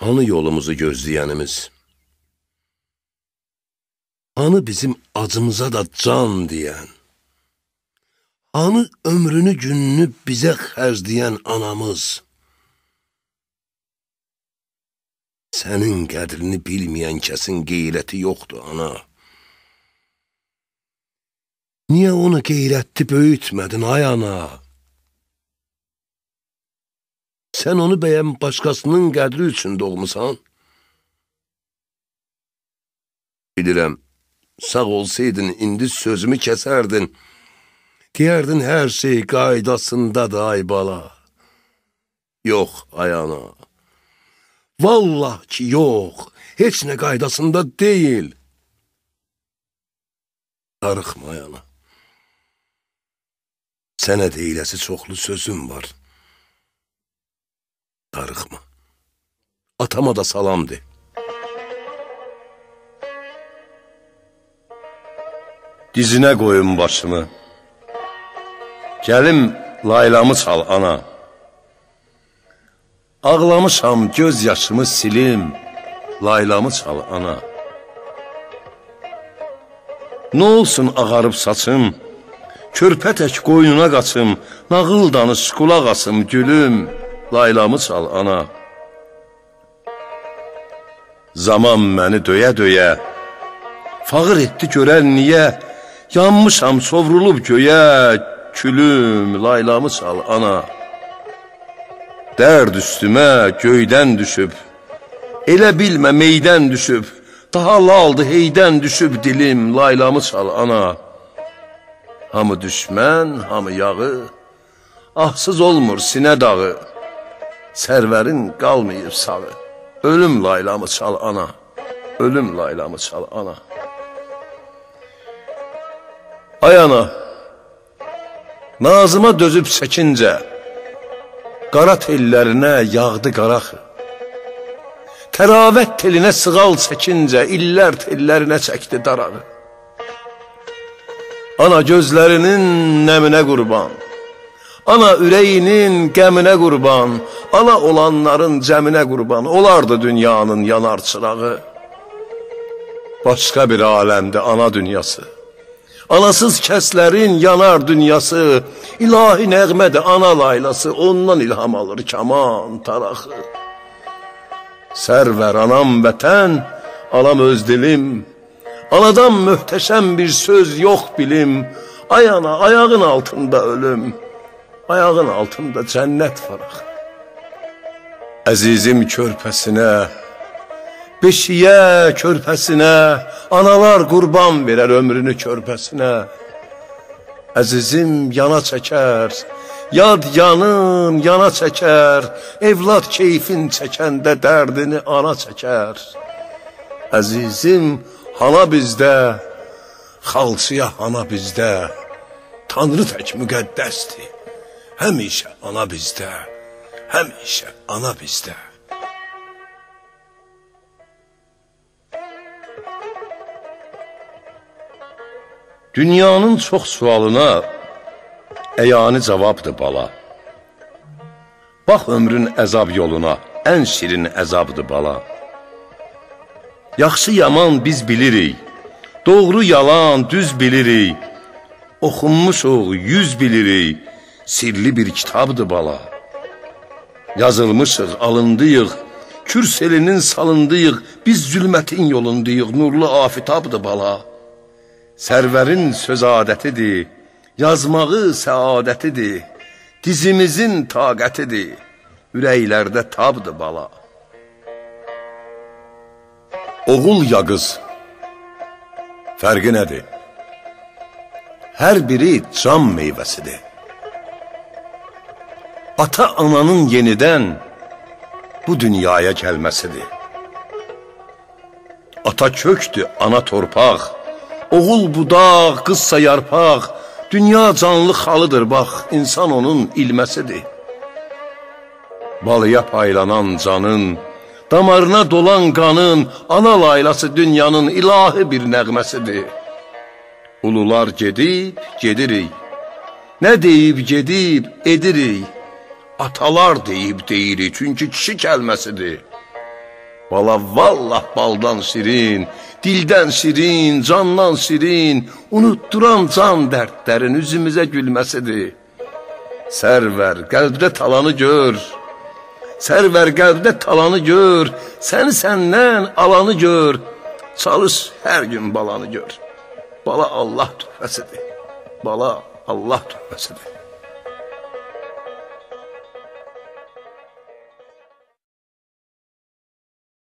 Hanı yolumuzu gözləyənimiz? Hanı bizim acımıza da can deyən? Hanı ömrünü gününü bizə xərcləyən anamız? Sənin qədrini bilməyən kəsin qeyrəti yoxdur, ana. Niyə onu qeyrətli böyütmədin, ay ana? Sən onu bəyəm başqasının qədri üçün doğmusan? Bilirəm, sağ olsaydın, indi sözümü kəsərdin. Deyərdin, hər şey qaydasındadır, ay bala. Yox, ay ana. Vallah ki, yox, heç nə qaydasında deyil. Darıxma, ay ana. Sənə deyiləsi çoxlu sözüm var. Darıxma. Atama da salam de. Dizinə qoyun başımı. Gəlim laylamı çal ana. Ağlamışam göz yaşımı silim. Laylamı çal ana. Nə olsun ağarıb saçım? Körpə tək qoynuna qaçım, nağıl danış qulaq asım gülüm, laylamı çal ana. Zaman məni döyə-döyə, fağır etdi görən niyə, yanmışam sovrulub göyə, külüm, laylamı çal ana. Dərd üstümə göydən düşüb, elə bilmə meydən düşüb, daha laldı heydən düşüb dilim, laylamı çal ana. Hamı düşmən, hamı yağı, ahsız olmur sinə dağı, sərvərin qalmayıb sağı. Ölüm laylamı çal ana, ölüm laylamı çal ana. Ay ana, nazıma dözüb çəkincə, qara tellərinə yağdı qaraxı. Təravət telinə sığal çəkincə, illər tellərinə çəkdi darağı. Ana gözlərinin nəminə qurban, Ana ürəyinin qəminə qurban, Ana olanların cəminə qurban, Olardı dünyanın yanar çırağı. Başqa bir aləmdə ana dünyası, Anasız kəslərin yanar dünyası, İlahi nəğmədir ana laylası, Ondan ilham alır kaman taraxı. Sərvər anam vətən, anam öz dilim, Anadan möhtəşəm bir söz yox bilim, Ay ana, ayağın altında ölüm, Ayağın altında cənnət varaq. Əzizim körpəsinə, Beşiyə körpəsinə, Analar qurban verər ömrünü körpəsinə. Əzizim yana çəkər, Yad yanın yana çəkər, Evlad keyfin çəkəndə dərdini ana çəkər. Əzizim hana bizdə, xalçıya hana bizdə, Tanrı tək müqəddəsdir, həmişə ana bizdə, həmişə ana bizdə. Dünyanın çox sualına əyani cavabdır bala. Bax ömrün əzab yoluna, ən şirin əzabdır bala. Yaxşı yaman biz bilirik, doğru yalan düz bilirik, oxunmuşuq yüz bilirik, sirli bir kitabdır bala. Yazılmışıq, alındıyıq, kürs elinin salındıyıq, biz zülmətin yolundayıq, nurlu afitabdır bala. Sərvərin söz adətidir, yazmağı səadətidir, dizimizin taqətidir, ürəklərdə tabdır bala. Oğul ya qız Fərqi nədir? Hər biri can meyvəsidir Ata-ananın yenidən bu dünyaya gəlməsidir Ata kökdür, ana torpaq Oğul budaq, qızsa yarpaq Dünya canlı xalıdır, bax, insan onun ilməsidir Balıya paylanan canın Damarına dolan qanın, ana laylası dünyanın ilahi bir nəğməsidir. Ulular gedib, gedirik. Nə deyib, gedib, edirik. Atalar deyib, deyirik, çünki kişi kəlməsidir. Bala vallah baldan şirin, dildən şirin, candan şirin, unutduran can dərdlərin üzümüzə gülməsidir. Sərvər, qəlbdə talanı gör. Sərvər, qəlbdə talanı gör. Səni səndən alanı gör. Çalış hər gün balanı gör. Bala Allah tüfəsidir. Bala Allah tüfəsidir.